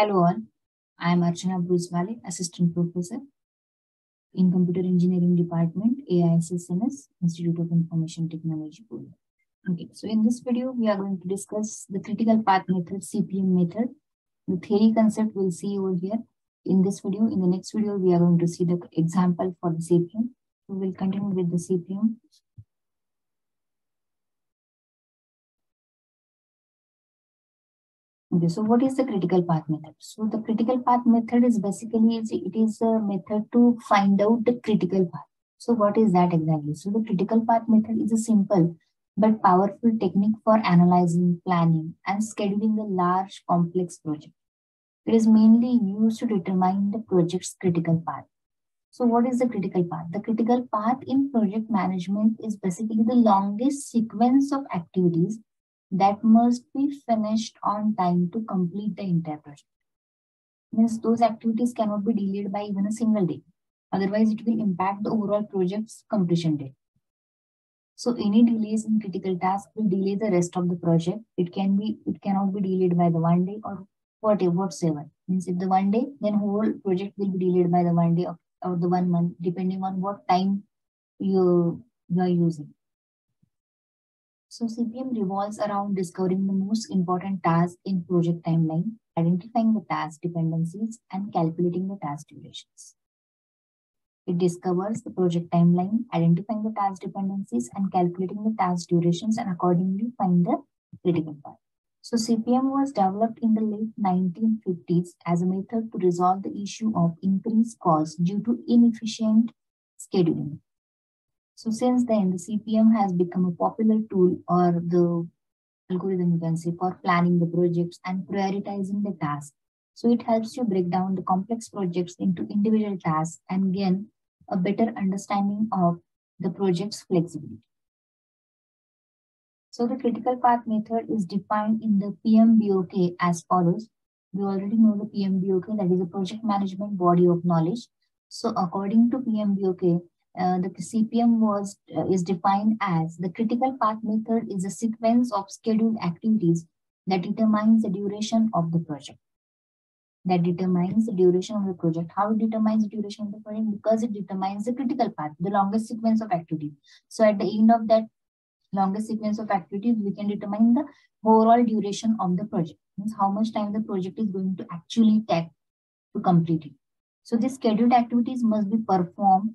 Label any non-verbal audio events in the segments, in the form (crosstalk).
Hello all, I am Archana Bruswale, Assistant Professor in Computer Engineering Department, AISSMS, Institute of Information Technology, Pune. Okay, so in this video, we are going to discuss the critical path method, CPM method. The theory concept we'll see over here in this video. In the next video, we are going to see the example for the CPM. So we'll continue with the CPM. Okay, so what is the critical path method? So the critical path method is basically it is a method to find out the critical path. So what is that exactly? So the critical path method is a simple but powerful technique for analyzing, planning, and scheduling a large complex project. It is mainly used to determine the project's critical path. So what is the critical path? The critical path in project management is basically the longest sequence of activities that must be finished on time to complete the entire project. Means those activities cannot be delayed by even a single day. Otherwise, it will impact the overall project's completion date. So any delays in critical tasks will delay the rest of the project. It can be, it cannot be delayed by the one day or whatever, whatsoever. Means if the one day, then whole project will be delayed by the one day or, or the one month, depending on what time you, you are using. So CPM revolves around discovering the most important tasks in project timeline, identifying the task dependencies, and calculating the task durations. It discovers the project timeline, identifying the task dependencies, and calculating the task durations, and accordingly find the critical path. So CPM was developed in the late 1950s as a method to resolve the issue of increased costs due to inefficient scheduling. So since then, the CPM has become a popular tool or the algorithm you can say for planning the projects and prioritizing the tasks. So it helps you break down the complex projects into individual tasks and gain a better understanding of the project's flexibility. So the critical path method is defined in the PMBOK as follows. We already know the PMBOK, that is a project management body of knowledge. So according to PMBOK, uh, the CPM was uh, is defined as the critical path method is a sequence of scheduled activities that determines the duration of the project. That determines the duration of the project. How it determines the duration of the project? Because it determines the critical path, the longest sequence of activities. So at the end of that longest sequence of activities, we can determine the overall duration of the project. Means how much time the project is going to actually take to complete it. So these scheduled activities must be performed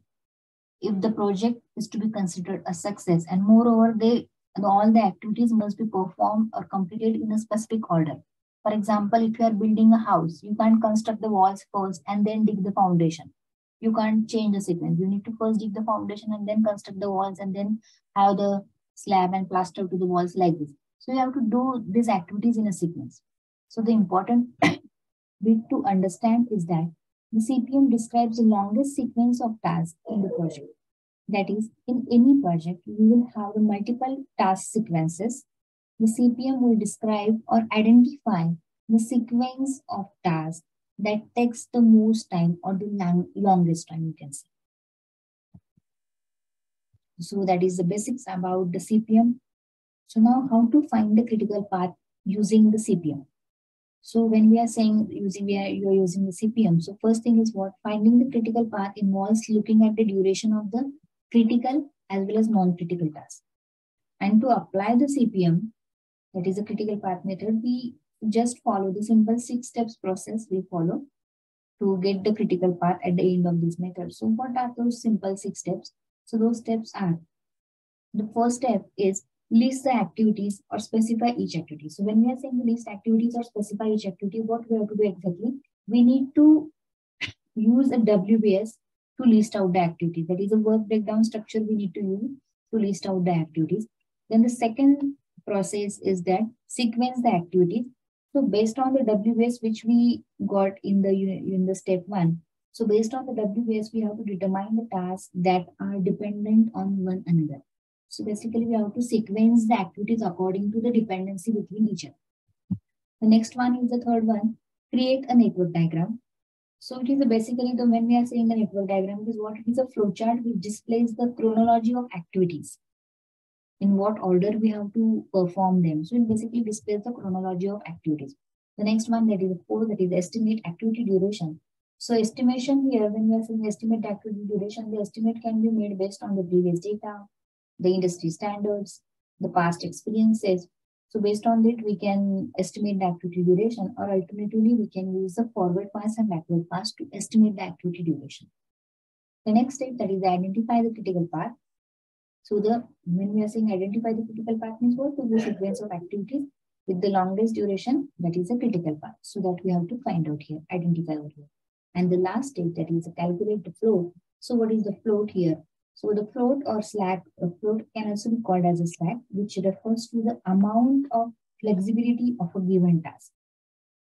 if the project is to be considered a success. And moreover they all the activities must be performed or completed in a specific order. For example if you are building a house you can't construct the walls first and then dig the foundation. You can't change the sequence. You need to first dig the foundation and then construct the walls and then have the slab and plaster to the walls like this. So you have to do these activities in a sequence. So the important (coughs) bit to understand is that the CPM describes the longest sequence of tasks in the project. That is, in any project, you will have multiple task sequences. The CPM will describe or identify the sequence of tasks that takes the most time or the long, longest time, you can say. So that is the basics about the CPM. So now how to find the critical path using the CPM. So when we are saying using we are you are using the CPM. So first thing is what finding the critical path involves looking at the duration of the critical as well as non-critical task. And to apply the CPM, that is a critical path method, we just follow the simple six steps process we follow to get the critical path at the end of this method. So what are those simple six steps? So those steps are the first step is list the activities or specify each activity. So when we are saying list activities or specify each activity, what we have to do exactly? We need to use a WBS to list out the activities. That is a work breakdown structure we need to use to list out the activities. Then the second process is that sequence the activities. So based on the WBS which we got in the in the step one, so based on the WBS, we have to determine the tasks that are dependent on one another. So basically, we have to sequence the activities according to the dependency between each other. The next one is the third one, create a network diagram. So it is basically the when we are saying the network diagram, it is what it is a flowchart which displays the chronology of activities. In what order we have to perform them. So it basically displays the chronology of activities. The next one that is four that is estimate activity duration. So estimation here, when we are saying estimate activity duration, the estimate can be made based on the previous data, the industry standards, the past experiences. So based on that, we can estimate the activity duration or alternatively, we can use the forward pass and backward pass to estimate the activity duration. The next step that is identify the critical path. So the when we are saying identify the critical path means what is the sequence of activities with the longest duration that is a critical path. So that we have to find out here, identify over here. And the last step that is calculate the float. So what is the float here? So the float or slack, a float can also be called as a slack, which refers to the amount of flexibility of a given task.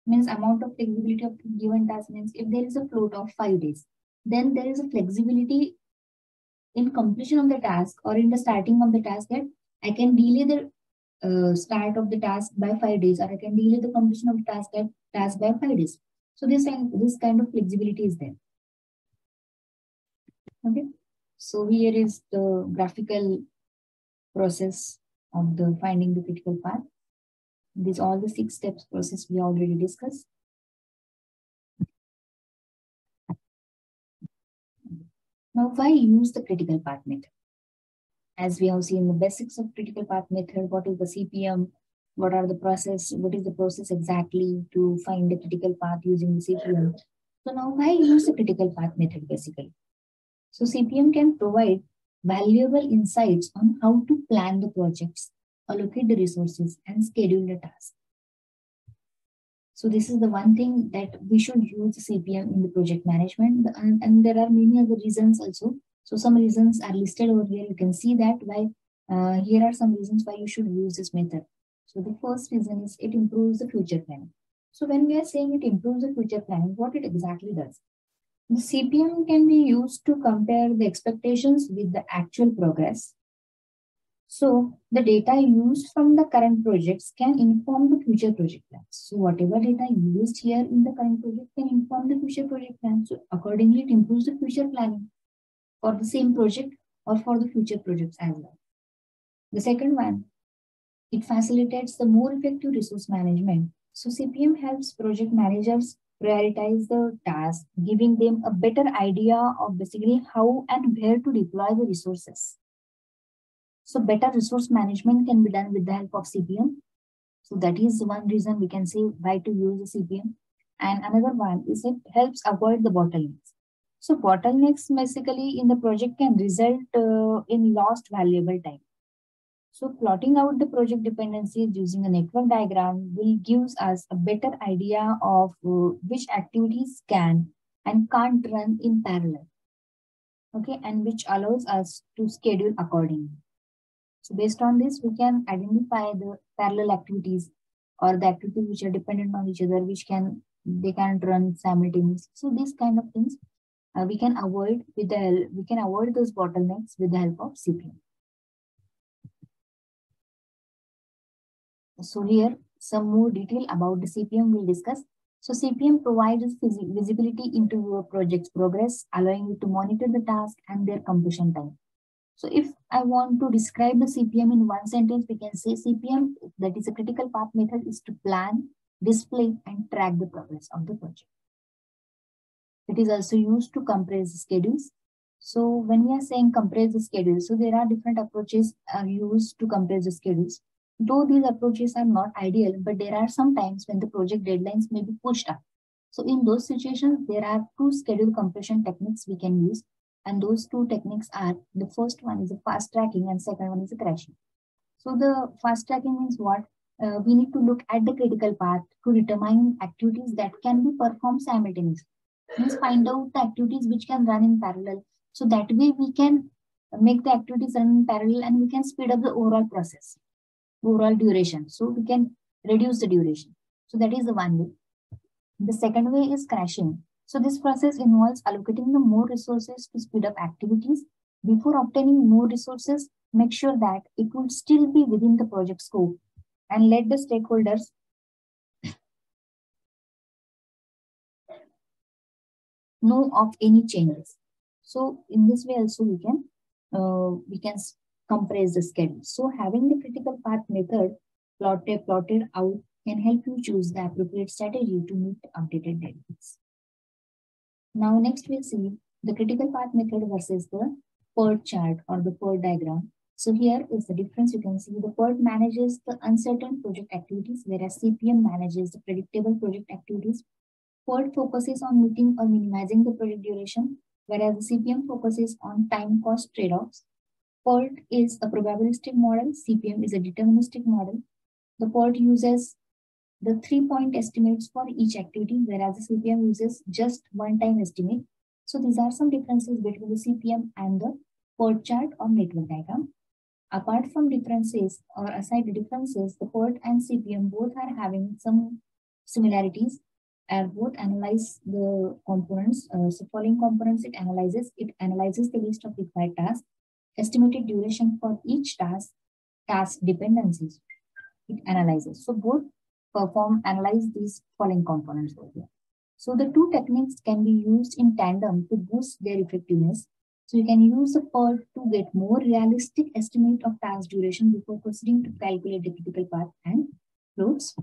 Means amount of flexibility of a given task means if there is a float of five days, then there is a flexibility in completion of the task or in the starting of the task that I can delay the uh, start of the task by five days or I can delay the completion of the task, task by five days. So this, this kind of flexibility is there. Okay. So here is the graphical process of the finding the critical path. These all the six steps process we already discussed. Now, why use the critical path method? As we have seen the basics of critical path method, what is the CPM, what are the process, what is the process exactly to find the critical path using the CPM. So now why use the critical path method basically? So CPM can provide valuable insights on how to plan the projects, allocate the resources, and schedule the task. So this is the one thing that we should use CPM in the project management. And, and there are many other reasons also. So some reasons are listed over here. You can see that why uh, here are some reasons why you should use this method. So the first reason is it improves the future planning. So when we are saying it improves the future planning, what it exactly does? The CPM can be used to compare the expectations with the actual progress so the data used from the current projects can inform the future project plans. So whatever data used here in the current project can inform the future project plan. So accordingly, it improves the future planning for the same project or for the future projects as well. The second one, it facilitates the more effective resource management. So CPM helps project managers prioritize the task, giving them a better idea of basically how and where to deploy the resources. So better resource management can be done with the help of CPM. So that is one reason we can say why to use the CPM. And another one is it helps avoid the bottlenecks. So bottlenecks basically in the project can result uh, in lost valuable time. So plotting out the project dependencies using a network diagram will gives us a better idea of uh, which activities can and can't run in parallel. Okay, and which allows us to schedule accordingly. So based on this, we can identify the parallel activities or the activities which are dependent on each other, which can they can run simultaneously. So these kind of things uh, we can avoid with the we can avoid those bottlenecks with the help of CPM. So here some more detail about the CPM we'll discuss. So CPM provides visibility into your project's progress, allowing you to monitor the task and their completion time. So if I want to describe the CPM in one sentence, we can say CPM, that is a critical path method, is to plan, display, and track the progress of the project. It is also used to compress the schedules. So when we are saying compress the schedules, so there are different approaches are used to compress the schedules. Though these approaches are not ideal, but there are some times when the project deadlines may be pushed up. So in those situations, there are two schedule compression techniques we can use. And those two techniques are the first one is a fast tracking and second one is a crashing. So the fast tracking means what? Uh, we need to look at the critical path to determine activities that can be performed simultaneously. Means find out the activities which can run in parallel. So that way we can make the activities run in parallel and we can speed up the overall process, overall duration. So we can reduce the duration. So that is the one way. The second way is crashing. So this process involves allocating the more resources to speed up activities. Before obtaining more resources, make sure that it will still be within the project scope and let the stakeholders know of any changes. So in this way also we can uh, we can compress the schedule. So having the critical path method plotted plotted out can help you choose the appropriate strategy to meet updated deadlines. Now, next we'll see the critical path method versus the PERT chart or the PERT diagram. So here is the difference. You can see the PERT manages the uncertain project activities, whereas CPM manages the predictable project activities. PERT focuses on meeting or minimizing the project duration, whereas the CPM focuses on time cost trade-offs. PERT is a probabilistic model, CPM is a deterministic model. The PERT uses the three-point estimates for each activity, whereas the CPM uses just one-time estimate. So these are some differences between the CPM and the PERT chart or network diagram. Apart from differences or aside differences, the PERT and CPM both are having some similarities and both analyze the components. Uh, so following components it analyzes, it analyzes the list of required tasks, estimated duration for each task, task dependencies it analyzes. So both perform analyze these following components over here. So the two techniques can be used in tandem to boost their effectiveness. So you can use the PERT to get more realistic estimate of task duration before proceeding to calculate the critical path and floats.